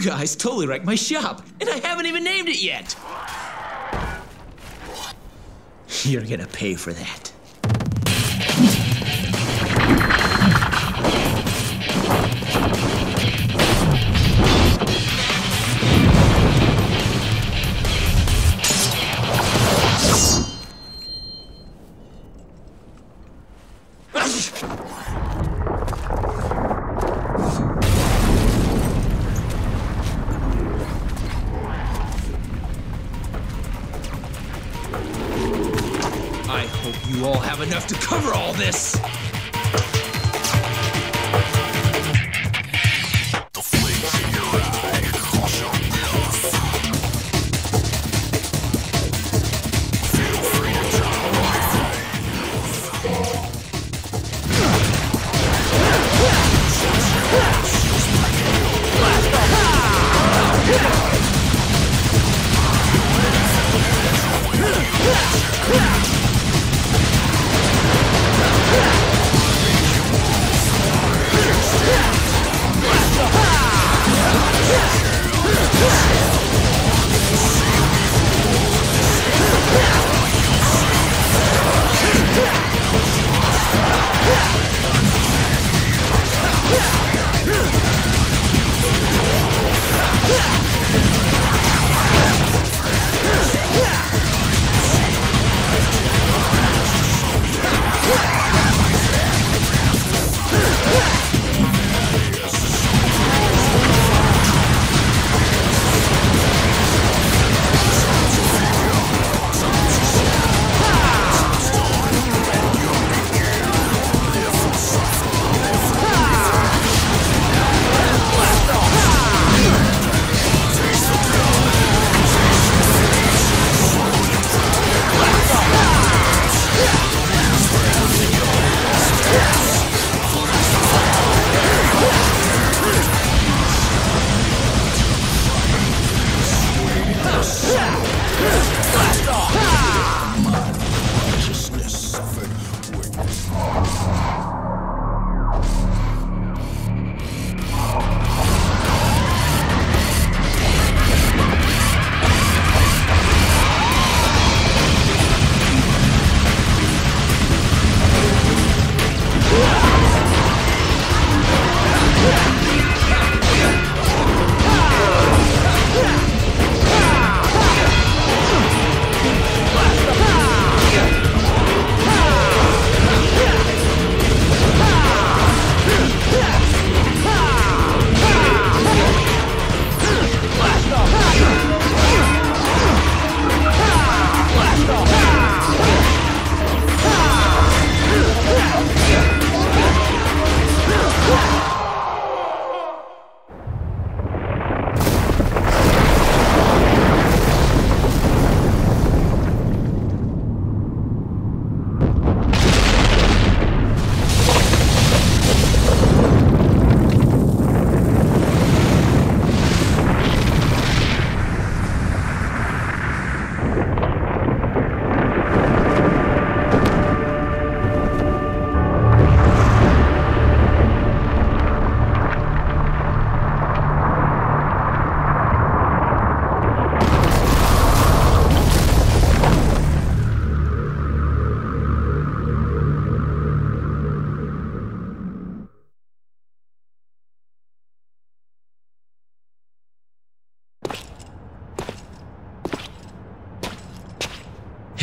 guys totally wrecked my shop, and I haven't even named it yet. You're gonna pay for that. You have enough to cover all this. The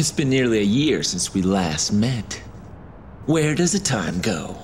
It's been nearly a year since we last met. Where does the time go?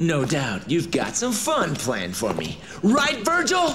No doubt you've got some fun planned for me. Right, Vergil?